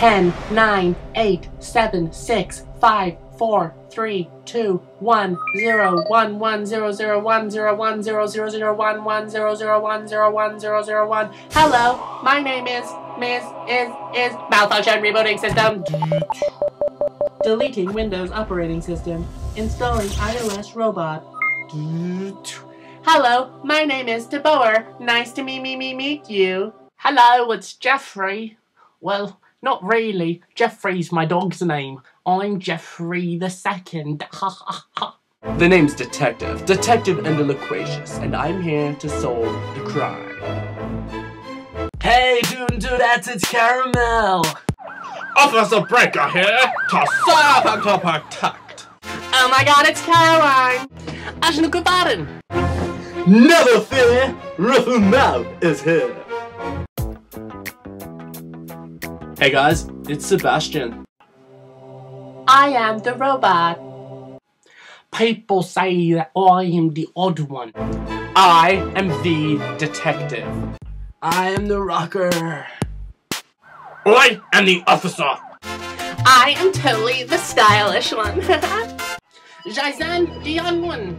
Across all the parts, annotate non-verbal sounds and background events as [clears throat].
10, 9, 8, 7, 6, 5, 4, 3, 2, 1, 0, 1, 1, 0, 0, 1, 0, 1, 0, 0, 0, 1, 1, 0, 0, 1, 0, 1, 0, 0, 1. Hello, my name is, Miss, is, is, malfunction rebooting system. Deleting Windows operating system. Installing iOS robot. Hello, my name is TOBOR. Nice to meet me, me, meet you. Hello, it's Geoffrey. Well, not really. Geoffrey's my dog's name. I'm Geoffrey the Second. Ha ha ha. The name's Detective, Detective and Loquacious, and I'm here to solve the crime. Hey, dude, dude, that's it's Caramel! Officer Breaker here to serve and to protect. Oh my god, it's Caroline. Ashnu Kubarin. Never fear, ROFLMAO is here! Hey guys, it's Sebastian. I am the robot. People say that I am the odd one. I am the detective. I am the rocker. I am the officer. I am totally the stylish one. [laughs] Jaizan the young one.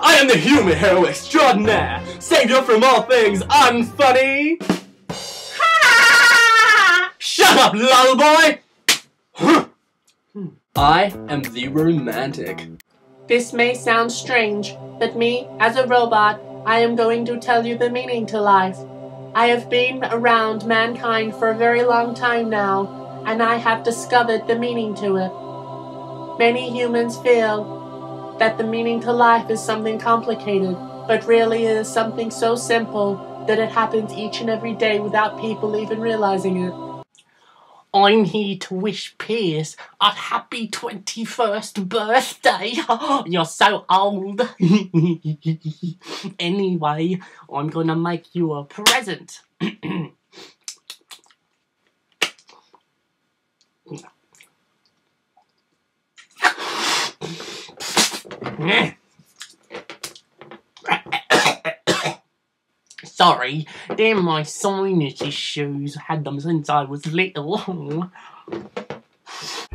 I am the human hero extraordinaire, savior from all things unfunny. Shut up, lull boy! I am the romantic. This may sound strange, but me, as a robot, I am going to tell you the meaning to life. I have been around mankind for a very long time now, and I have discovered the meaning to it. Many humans feel that the meaning to life is something complicated, but really it is something so simple that it happens each and every day without people even realizing it. I'm here to wish Pearce a happy 21st birthday. You're so old. anyway, I'm gonna make you a present. Sorry, they're my sinus issues. Had them since I was little.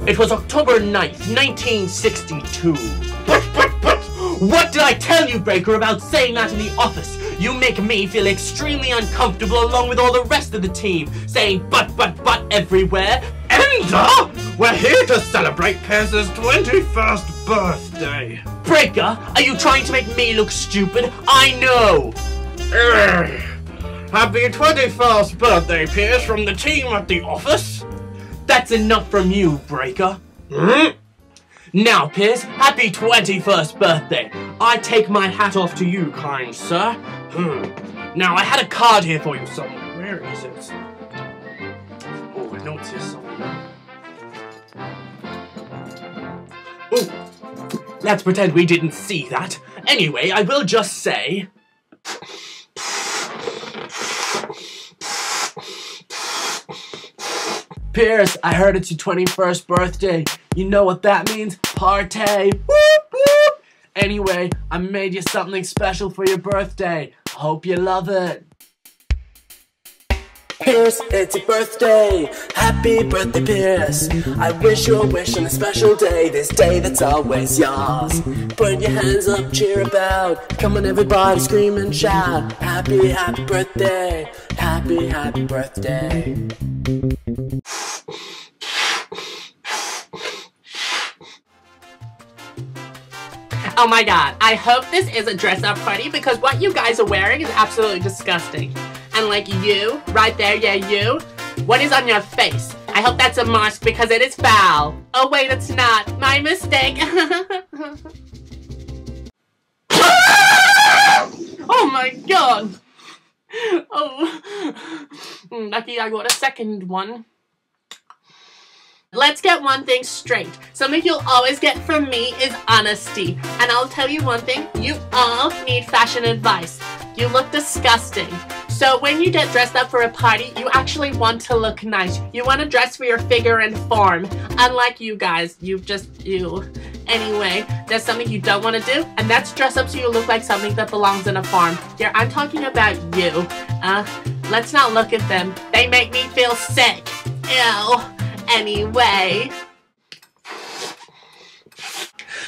It was October 9th, 1962. What did I tell you, Breaker, about saying that in the office? You make me feel extremely uncomfortable along with all the rest of the team, saying but, but, but everywhere. And uh, we're here to celebrate Pearce's 21st birthday. Breaker, are you trying to make me look stupid? I know! Happy 21st birthday, Pearce, from the team at the office. That's enough from you, Breaker. Hmm? Now, Pearce, happy 21st birthday. I take my hat off to you, kind sir. Hmm. Now, I had a card here for you somewhere. Where is it? Oh, I know it's here somewhere. Oh, let's pretend we didn't see that. Anyway, I will just say... Pearce, I heard it's your 21st birthday. You know what that means? Party! Whoop, whoop. Anyway, I made you something special for your birthday. Hope you love it. Pearce, it's your birthday. Happy birthday, Pearce. I wish you a wish on a special day, this day that's always yours. Put your hands up, cheer about. Come on, everybody, scream and shout. Happy, happy birthday. Happy, happy birthday. Oh my god, I hope this is a dress up party because what you guys are wearing is absolutely disgusting. And like you, right there, yeah, you, what is on your face? I hope that's a mask because it is foul. Oh wait, it's not. My mistake. [laughs] oh my god. Oh, mm, lucky I got a second one. Let's get one thing straight. Something you'll always get from me is honesty. And I'll tell you one thing, you all need fashion advice. You look disgusting. So when you get dressed up for a party, you actually want to look nice. You want to dress for your figure and form. Unlike you guys, you just, you. Anyway, there's something you don't want to do, and that's dress up so you look like something that belongs in a farm. Here, I'm talking about you. Uh, let's not look at them. They make me feel sick. Ew. Anyway.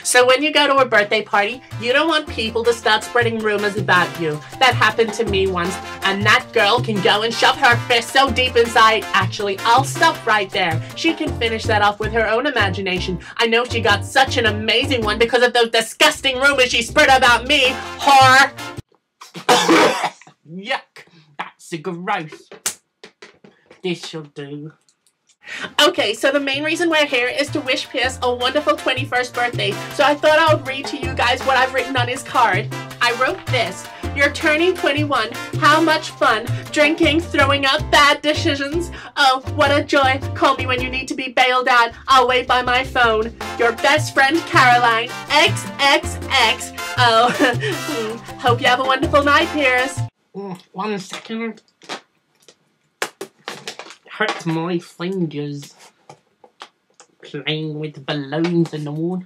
So when you go to a birthday party, you don't want people to start spreading rumors about you. That happened to me once, and that girl can go and shove her fist so deep inside. Actually, I'll stop right there. She can finish that off with her own imagination. I know she got such an amazing one because of those disgusting rumors she spread about me. Whore! [coughs] Yuck! That's a gross. This'll do. Okay, so the main reason we're here is to wish Pearce a wonderful 21st birthday. So I thought I would read to you guys what I've written on his card. I wrote this. You're turning 21. How much fun. Drinking, throwing up, bad decisions. Oh, what a joy. Call me when you need to be bailed out. I'll wait by my phone. Your best friend, Caroline. XXX. Oh, [laughs] hmm. hope you have a wonderful night, Pearce. Mm, One second. Hurt my fingers. Playing with balloons and all.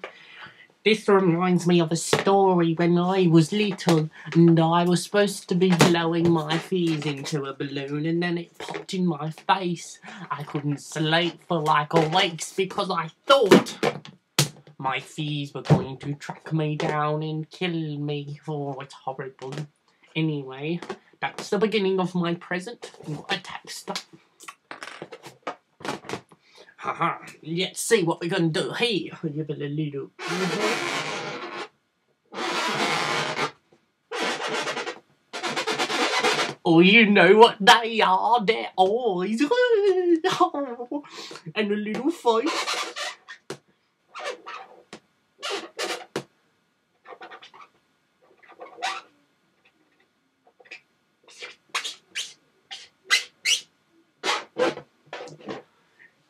This reminds me of a story when I was little and I was supposed to be blowing my fizz into a balloon and then it popped in my face. I couldn't sleep for like a week because I thought my fizz were going to track me down and kill me. Oh, it's horrible. Anyway, that's the beginning of my present. What a text. Haha, [laughs] let's see what we're gonna do here. [laughs] A little. Mm-hmm. Oh, you know what they are, their eyes. [laughs] and a little face.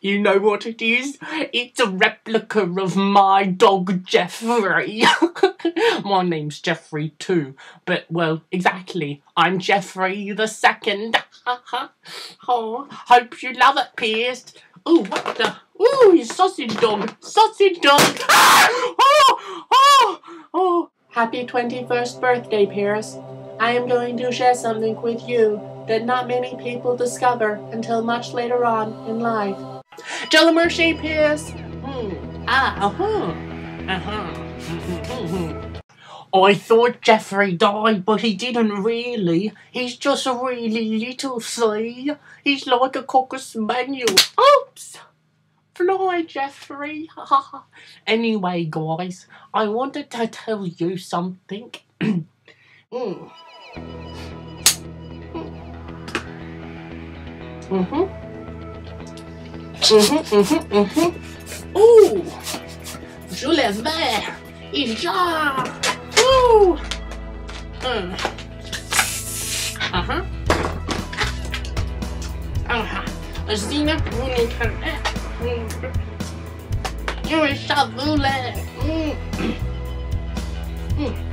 You know what it is? It's a replica of my dog Geoffrey. [laughs] my name's Geoffrey too, but well, exactly. I'm Geoffrey the second. [laughs] oh, hope you love it, Pearce. Ooh, what the? Ooh, you sausage dog, sausage dog. [gasps] oh, oh, oh. Happy 21st birthday, Pearce. I am going to share something with you that not many people discover until much later on in life. Jalamershi Pearce! Hmm. Ah, uh-huh. Uh-huh. I thought Geoffrey died, but he didn't really. He's just a really little, see? He's like a cocker spaniel. Oops! Fly, Geoffrey. [laughs] anyway, guys, I wanted to tell you something. [clears throat] mm. Mm-hmm. Mm-hmm, mm-hmm, mm-hmm. Ooh! Je l'avais! Il ja! Ooh! Mm. Uh-huh. Uh-huh. Zina, you can... You're a shavule! Mm. Mm. Mm.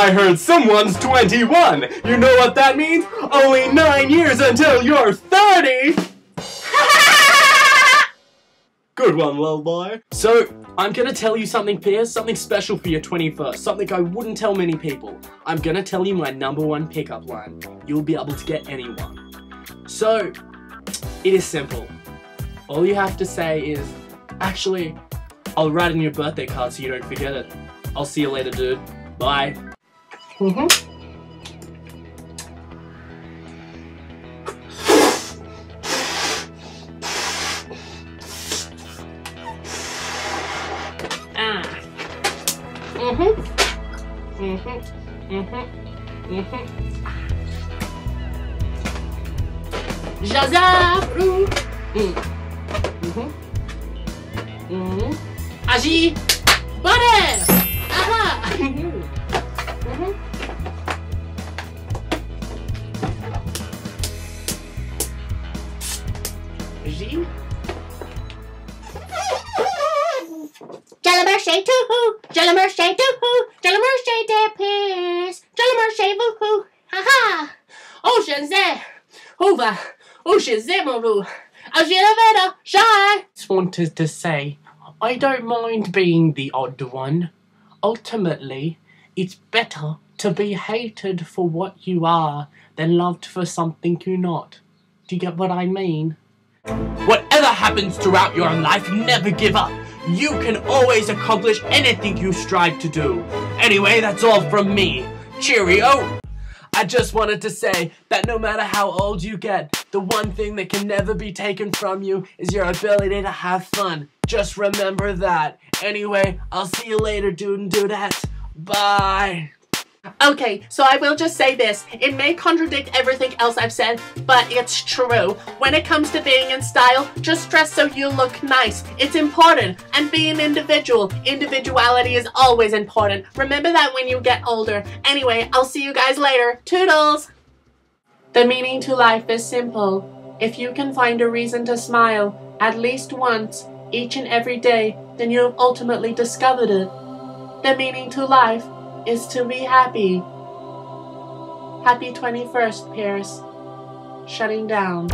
I heard someone's 21. You know what that means? Only nine years until you're 30. [laughs] Good one, little boy. So, I'm gonna tell you something, Pearce, something special for your 21st, something I wouldn't tell many people. I'm gonna tell you my number one pickup line. You'll be able to get anyone. So, it is simple. All you have to say is, actually, I'll write in your birthday card so you don't forget it. I'll see you later, dude. Bye. Mm-hmm. Ah. Mm-hmm. Mm-hmm. Mm-hmm. Mm-hmm. Jaza! Ooh. Mm. Mm-hmm. Mm-hmm. Ushizimaru, Ajinaveda, Shai. just wanted to say, I don't mind being the odd one. Ultimately, it's better to be hated for what you are than loved for something you're not. Do you get what I mean? Whatever happens throughout your life, never give up. You can always accomplish anything you strive to do. Anyway, that's all from me. Cheerio! I just wanted to say that no matter how old you get, the one thing that can never be taken from you is your ability to have fun. Just remember that. Anyway, I'll see you later, dude and dudettes. Bye. Okay, so I will just say this. It may contradict everything else I've said, but it's true. When it comes to being in style, just dress so you look nice. It's important. And be an individual. Individuality is always important. Remember that when you get older. Anyway, I'll see you guys later. Toodles! The meaning to life is simple. If you can find a reason to smile at least once, each and every day, then you have ultimately discovered it. The meaning to life is to be happy. Happy 21st, Paris. Shutting down.